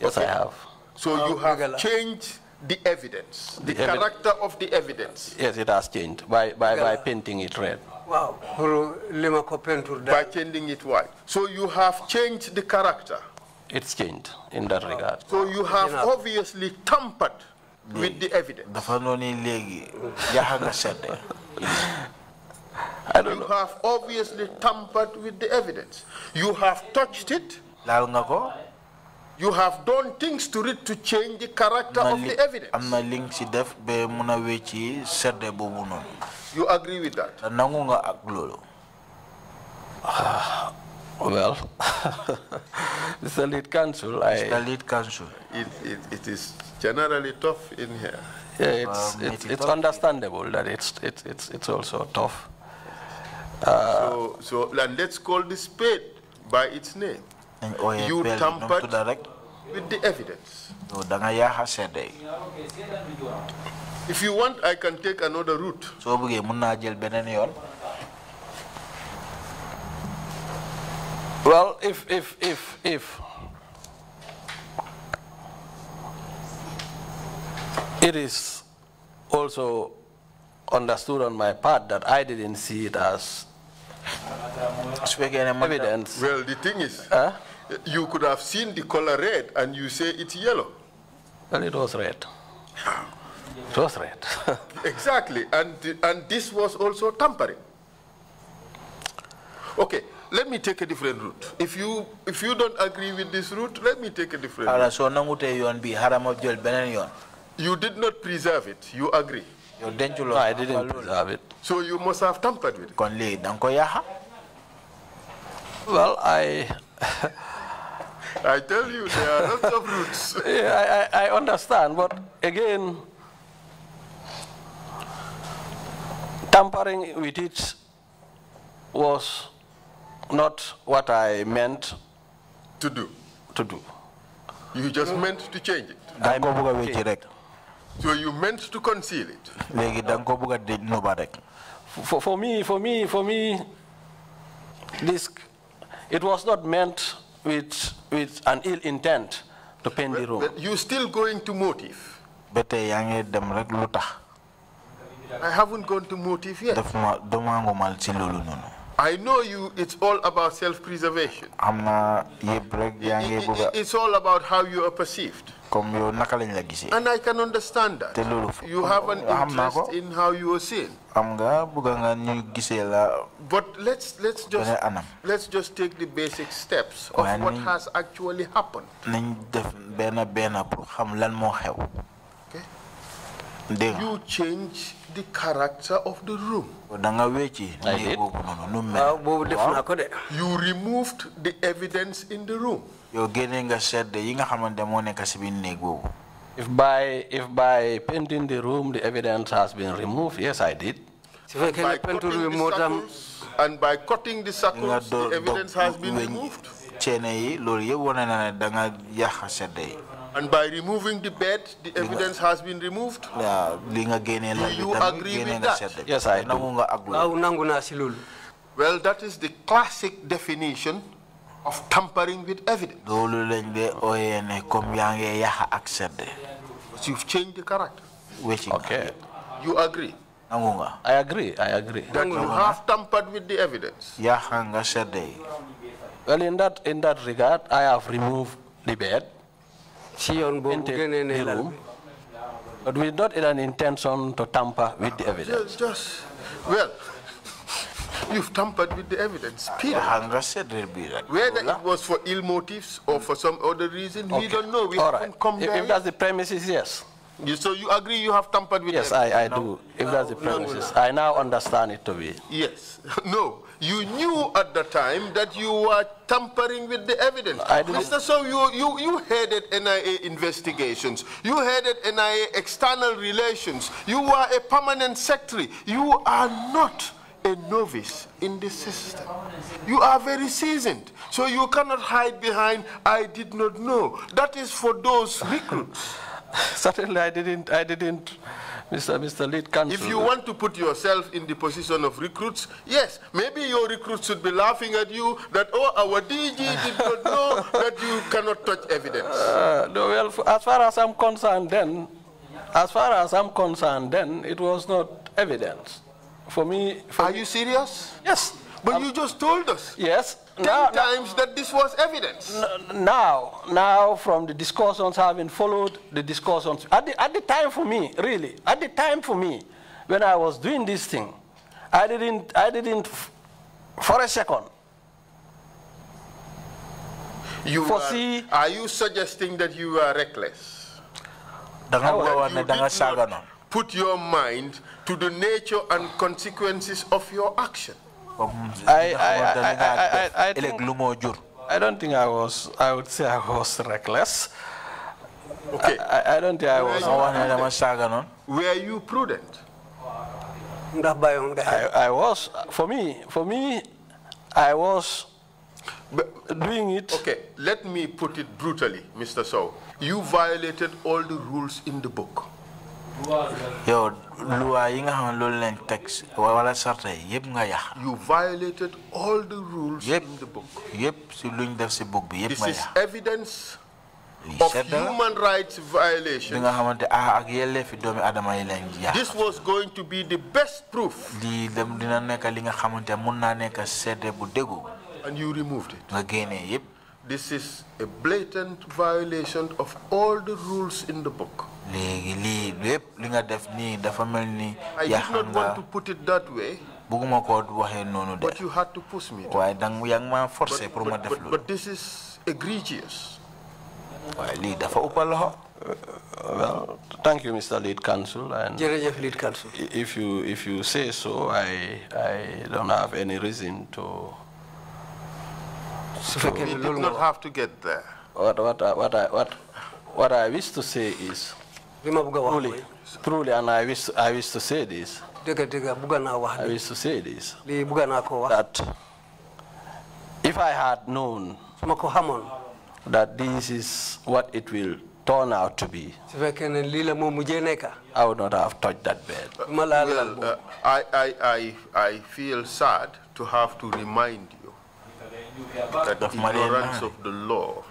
Yes, I have. So you dëgg la. have changed the evidence, the, The evi- character of the evidence. Yes, it has changed by, by, by painting it red. Wow. pour li ma by changing it white. So you have changed the character. It's changed in that regard. So you have Enough. obviously tampered with mm. the evidence. (laughs) I don't You know. have obviously tampered with the evidence. You have touched it. laal nga ko You have done things to it to change the character of the evidence. am na li nga si def ba mun a wecci sedd boobu noonu You agree with that? te nangu nga ak loolu Well, Mr. Lead Counsel, the I, lead counsel It, it, it is generally tough in here. yeah, it's, Um, it's, it is it's understandable that it's, it's, it's, it's also tough. So, so and let's call this spade by its name. You tampered with the evidence. yow da nga yaxa sedd If you want, I can take another route. soo bëggee mun naa jël beneen Well, if, if, if, if it is also understood on my part that I didn't see it as evidence. Well, the thing is, Huh? you could have seen the color red and you say it's yellow. Well, it was red. It was red. (laughs) Exactly, and, and this was also tampering. Okay, let me take a different route. If you, if you don't agree with this route, let me take a different route. ala soo nangutee yoon bi xaaral ma jël beneen yoon You did not preserve it, you agree. Yow denculoo no, I didn't preserve it. So you must have tampered with it. kon léegi da nga ko yaxa Well, I, I tell you, there are lots of roots. (laughs) yeah, I, I, I understand, but again, tampering with it was not what I meant to do. to do. You just meant to change it. da nga ko bëgg a wecci rek So you meant to conceal it. léegi da nga ko bëgg a di nuba rek For, for me, for me, for me, this, it was not meant with, with an ill intent to paint the room. But you still going to motive. ba tey yaa ngi dem rek lu tax I haven't gone to motive yet. daf ma domangumal ci loolu noonu I know you, it's all about self-preservation. am na yëpp rek yaa ngi I- bëgg I- a It's all about how you are perceived. Comme yow naka lañ la gisee And I can understand that. Te loolu You have an xam naa ko. interest in how you are seen. am nga bëgg nga ñu gisee la But let's, let's just, let's just take the basic steps of what has actually happened. nañ def benn benn pour xam lan moo xew Okay? dégg You change the character of the room. da wecci I néeg did. boobu noonu nu mu waaw ah, boobu def naa ko de You removed the evidence in the room. Yow génne nga sedd yi nga xamante moo nekk si biir néeg boobu If by, if by painting the room the evidence has been removed, yes, I did. su fekkee By ne peinture cutting bi the moo tam circles and by cutting the circles, the evidence has been removed. ceene yi loolu yëpp wane na ne da nga yàq sedd yi And by removing the bed, the evidence has been removed. waaw li nga génnee la bi you tamit agree génne with nga that? sedd Yes, I do. nangu nga ak loolu waaw nangu naa si loolu Well, that is the classic definition of tampering with evidence. loolu lañ de ooyee ne comme yaa ngi yàq ak sedd But you've changed the character. wecci Okay. You agree nangu nga I agree, I agree. that you have tampered with the evidence. yàq nga sedd yi Well, in that, in that regard, I have removed the bed, si yoon boobu génnee ne the lal room, but with not in an intention to tamper with the evidence. Just, just, well, you've tampered with the evidence, period. yàq nga sedd bi rek Whether it was for ill motives or for some other reason, we don't know. We All haven't right. come If, there if that's the premises, yes. You- So you agree you have tampered with Yes, evidence? I, I do. If that's the premises, I now understand it to be. Yes. (laughs) No. You knew at the time that you were tampering with the evidence. I didn't- Mr. So you, you, you headed NIA investigations. You headed NIA external relations. You were a permanent secretary. You are not a novice in the system. You are very seasoned. So you cannot hide behind, I did not know. That is for those recruits. (laughs) Certainly, I didn't. I didn't, Mr. Mr. Lead Counsel. If you want to put yourself in the position of recruits, yes, maybe your recruits should be laughing at you that, oh, our DG did not (laughs) know that you cannot touch evidence. Uh, no, well, as far as I'm concerned, then, as far as I'm concerned, then it was not evidence. For me, for Are me- you serious? yes, But um, you just told us yes. 10 Now, now, times that this was evidence. now, now, from the discussions having followed the discussions at the, at the time for me, really, at the time for me, when I was doing this thing, I didn't, I didn't, for a second, You Foresee- are, are you suggesting that you are reckless? da nga bëgg a wax You ne da nga did not put your mind to the nature and consequences of your action. comme I- li nga xamante ne I- I- I- I think- lu moo jur I don't think I was, I would say I was reckless. Okay. I, I don't think I was. nga wax ne dama saaga noonu Were you prudent? ndax bàyyoon nga xel I, I was, for me, for me, I was But, doing it. okay, let me put it brutally, Mr. Sowe. You violated all the rules in the book. yow luwaa yi nga xam ne loolu lañ teg wala sarta yi yëpp nga yàq You violated all the rules in the book. yëpp si luñ def si book bi yëpp This is evidence of human rights violation. nga xamante ah ak yelleefi doomi adama yi lañ yàq This was going to be the best proof, lii dem dina nekk li nga xamante mun naa nekk sedde bu déggu and you removed it. nga génnee yëpp This is a blatant violation of all the rules in the book. Léegi lii lépp li nga def nii dafa mel ni I did not nga want to put it that way, bugguma koo waxee noonu de but you had to push me. To. waaye dang yaa ngi ma forcé But, pour ma but, def but, loolu but this is egregious. waaye lii dafa ëppa loxo uh, Well, thank you, Mr. Lead Counsel. And jërëjëf lead counsel if you if you say so, I I don't have any reason to. su fekkee We did not have to get there. What what what I what what I wish to say is li ma bëgg a wax truly truly, and I wish I wish to say this. dëgg dëgg bëgg I wish to say this. Lii bëgg naa ko wax that if I had known su ma ko xamoon that this is what it will turn out to be, su fekkee ne lii la moo mujjee nekka I would not have touched that bed. ma laa lal Well, uh, I, I, I, I feel sad to have to remind you that Daf ma leen ignorance of the law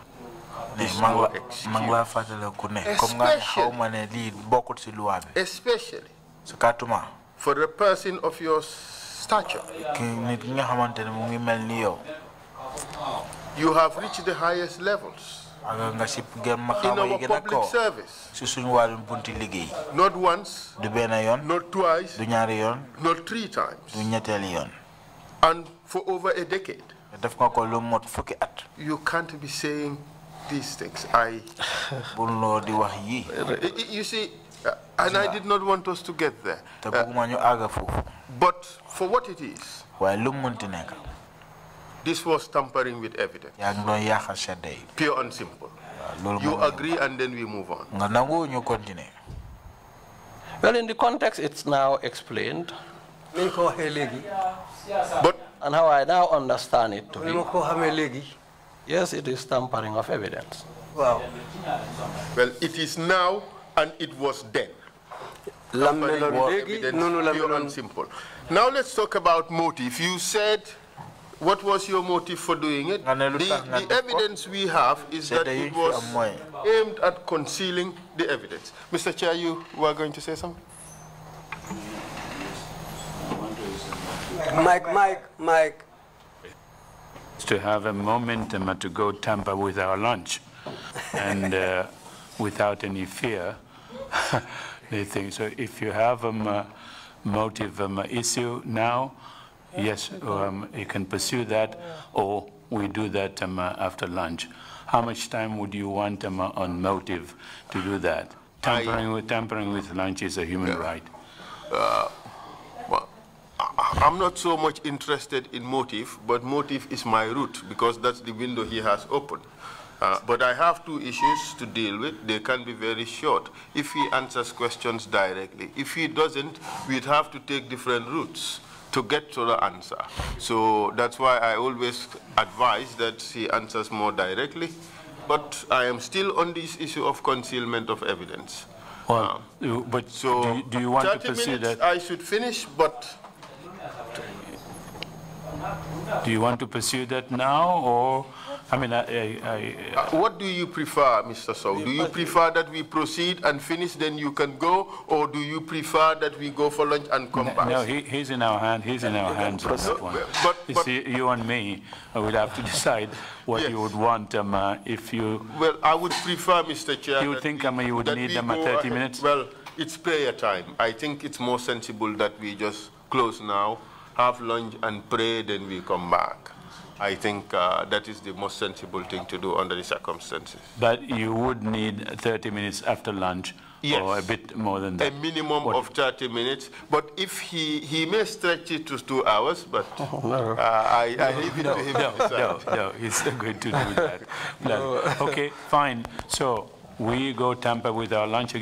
Eh, ne is maa no ngi la- maa ngi laa fàttaliku ne? Comme nga xaw ma ne lii bokkut si loi bi especially su kàttuma for a person of your stature. ki nit ki nga xamante ne mu ngi mel ni yow You have reached the highest levels. Aga nga si gën ma in yi our gën a public kaw service. si suñu wàllum bunti liggéey Not once, du benn yoon not twice, du ñaari yoon not three times, du ñetteeli yoon and for over a decade. def nga ko lu mot fukki at? You can't be saying these things. (laughs) I, you see, uh, and I did not want us to get there. Uh, bëgguma ñu àgga foofu. But for what it is, waaye lu mu mënti this was tampering with evidence, yaa ngi doon yàqal sedda yi pure and simple. You agree, and then we move on. nga nangu ñu continuer. Well, in the context, it's now explained, niñ ko waxee léegi. But and how I now understand it to be, ma ko xamee léegi yes, it is tampering of evidence. waaw well, it is now, and it was then. lam Tampering meloon with léegi evidence, noonu la pure and simple. Now let's talk about motive. You said, what was your motive for doing it? Nga ne lu The, the evidence we have is that it was aimed at concealing the evidence. Mr. Chair, you were going to say something? Mike Mike Mike to have a momentum to go tamper with our lunch and uh, without any fear. (laughs) they think so. If you have a um, motive um, issue now, yes, um, you can pursue that, or we do that um, uh, after lunch. How much time would you want um, uh, on motive to do that? Tampering with tampering with lunch is a human right. Well, I- I'm not so much interested in motive, but motive is my route because that's the window he has opened. Uh, but I have two issues to deal with. They can be very short. If he answers questions directly, if he doesn't, we'd have to take different routes to get to the answer. So that's why I always advise that he answers more directly. But I am still on this issue of concealment of evidence. Well, you- but So do, you- do you want to 30 pursue minutes, that? I should finish, but Do you want to pursue that now, or, I mean, I, I, I- Uh, What do you prefer, Mr. Sowe? Do you prefer that we proceed and finish, then you can go, or do you prefer that we go for lunch and come back? no, he, he's in our hand, he's in our hands on that one. But- You but- see, you and me uh, would have to (laughs) decide what you would want, um, uh, if you, Well, I would prefer, Mr. Chair. You think, we- um, you would need them at 30 ahead. minutes? Well, it's prayer time. I think it's more sensible that we just close now, have lunch and pray, then we come back. I think uh, that is the most sensible thing to do under the circumstances. but you would need 30 minutes after lunch, or a bit more than that. A minimum What- of 30 minutes, but if he, he may stretch it to two hours, but uh, I, I leave it to him No, no, no, he's going to do that. (laughs) No. Okay, fine. So we go tamper with our lunch again.